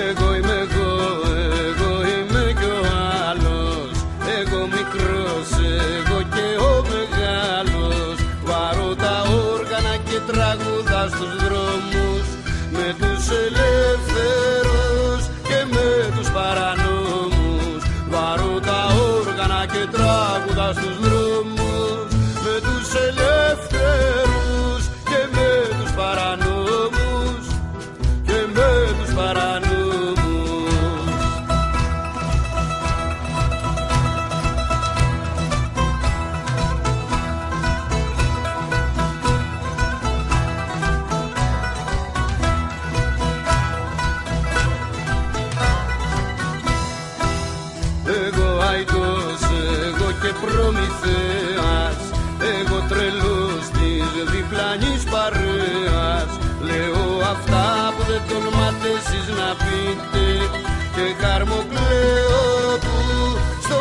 Εγώ είμαι εγώ, εγώ είμαι κι ο άλλος. Εγώ μικρός, εγώ και ο μεγάλος. Βαρώ τα όργανα και τραγουδά στους δρόμους με τους ελεύθερους και με τους παρανόμους. Βαρώ τα όργανα και τράγουδα στους προμηθέας. Εγώ τρελός της διπλανής παρέας. Λέω αυτά που δεν τον εσείς να πείτε. Και χαρμοκλαίω που στο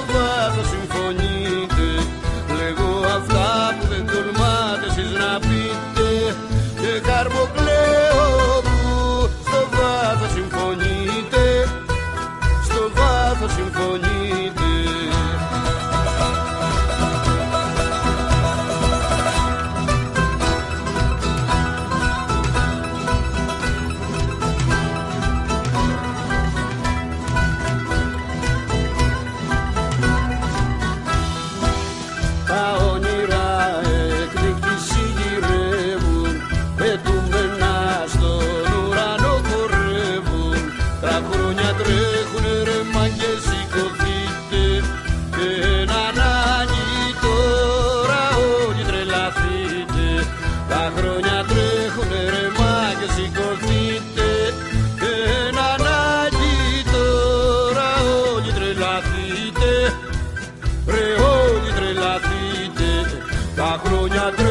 a grulla, grulla.